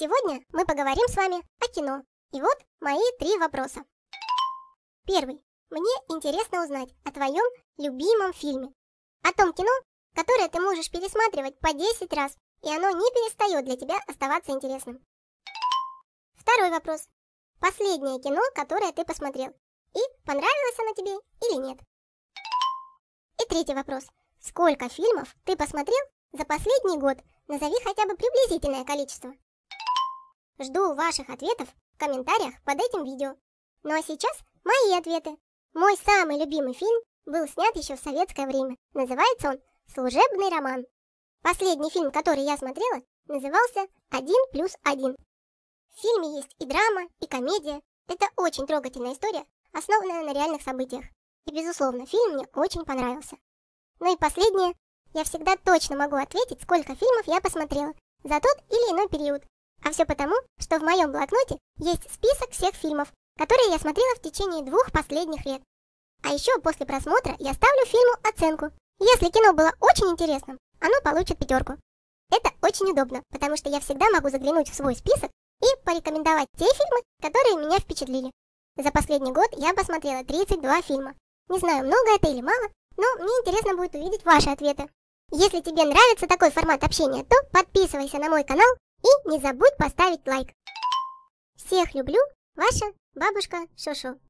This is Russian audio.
Сегодня мы поговорим с вами о кино. И вот мои три вопроса. Первый. Мне интересно узнать о твоем любимом фильме. О том кино, которое ты можешь пересматривать по 10 раз, и оно не перестает для тебя оставаться интересным. Второй вопрос. Последнее кино, которое ты посмотрел. И понравилось оно тебе или нет? И третий вопрос. Сколько фильмов ты посмотрел за последний год? Назови хотя бы приблизительное количество. Жду ваших ответов в комментариях под этим видео. Ну а сейчас мои ответы. Мой самый любимый фильм был снят еще в советское время. Называется он «Служебный роман». Последний фильм, который я смотрела, назывался «Один плюс один». В фильме есть и драма, и комедия. Это очень трогательная история, основанная на реальных событиях. И, безусловно, фильм мне очень понравился. Ну и последнее. Я всегда точно могу ответить, сколько фильмов я посмотрела за тот или иной период. А все потому, что в моем блокноте есть список всех фильмов, которые я смотрела в течение двух последних лет. А еще после просмотра я ставлю фильму оценку. Если кино было очень интересным, оно получит пятерку. Это очень удобно, потому что я всегда могу заглянуть в свой список и порекомендовать те фильмы, которые меня впечатлили. За последний год я посмотрела 32 фильма. Не знаю, много это или мало, но мне интересно будет увидеть ваши ответы. Если тебе нравится такой формат общения, то подписывайся на мой канал и не забудь поставить лайк. Всех люблю, ваша бабушка Шошу.